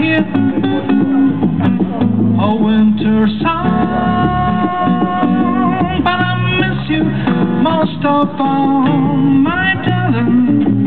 Hear a winter song, but I miss you most of all, my darling.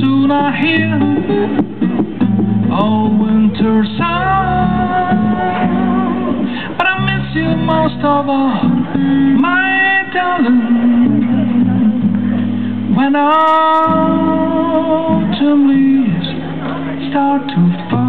Soon I hear all winter song. But I miss you most of all, my darling. When autumn leaves start to